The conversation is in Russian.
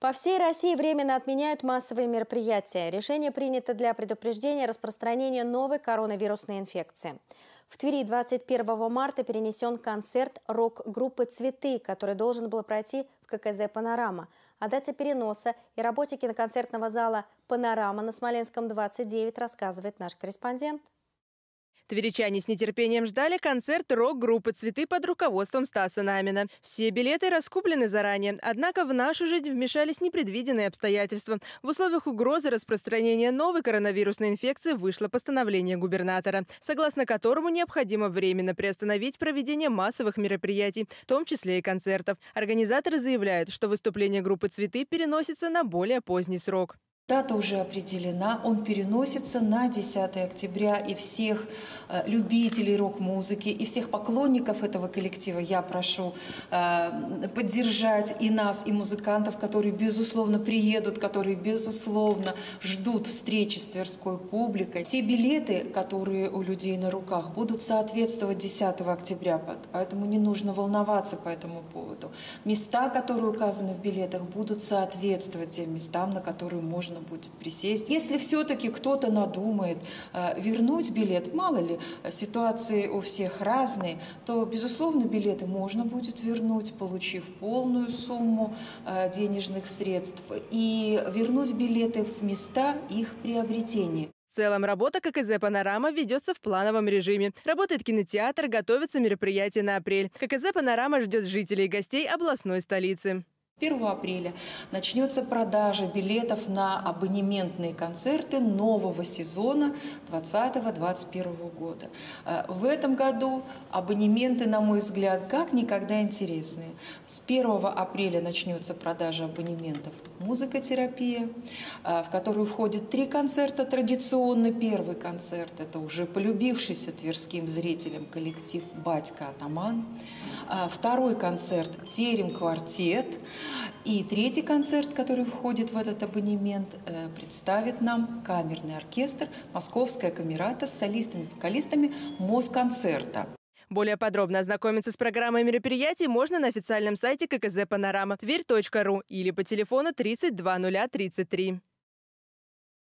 По всей России временно отменяют массовые мероприятия. Решение принято для предупреждения распространения новой коронавирусной инфекции. В Твери 21 марта перенесен концерт рок-группы «Цветы», который должен был пройти в ККЗ «Панорама». О дате переноса и работе киноконцертного зала «Панорама» на Смоленском 29 рассказывает наш корреспондент. Тверичане с нетерпением ждали концерт рок-группы «Цветы» под руководством Стаса Намина. Все билеты раскуплены заранее, однако в нашу жизнь вмешались непредвиденные обстоятельства. В условиях угрозы распространения новой коронавирусной инфекции вышло постановление губернатора, согласно которому необходимо временно приостановить проведение массовых мероприятий, в том числе и концертов. Организаторы заявляют, что выступление группы «Цветы» переносится на более поздний срок. Дата уже определена, он переносится на 10 октября, и всех э, любителей рок-музыки, и всех поклонников этого коллектива я прошу э, поддержать и нас, и музыкантов, которые, безусловно, приедут, которые, безусловно, ждут встречи с тверской публикой. Все билеты, которые у людей на руках, будут соответствовать 10 октября, поэтому не нужно волноваться по этому поводу. Места, которые указаны в билетах, будут соответствовать тем местам, на которые можно можно будет присесть. Если все-таки кто-то надумает э, вернуть билет, мало ли, э, ситуации у всех разные, то, безусловно, билеты можно будет вернуть, получив полную сумму э, денежных средств, и вернуть билеты в места их приобретения. В целом работа ККЗ «Панорама» ведется в плановом режиме. Работает кинотеатр, готовятся мероприятия на апрель. ККЗ «Панорама» ждет жителей и гостей областной столицы. 1 апреля начнется продажа билетов на абонементные концерты нового сезона 2020-2021 года. Э, в этом году абонементы, на мой взгляд, как никогда интересные. С 1 апреля начнется продажа абонементов «Музыкотерапия», э, в которую входит три концерта. Традиционно первый концерт – это уже полюбившийся тверским зрителям коллектив «Батька Атаман». Э, второй концерт «Терем квартет». И третий концерт, который входит в этот абонемент, э, представит нам камерный оркестр «Московская камерата» с солистами-вокалистами Москонцерта. Более подробно ознакомиться с программой мероприятий можно на официальном сайте ККЗ «Панорама» тверь.ру или по телефону 32 33.